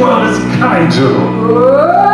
world is Kaiju.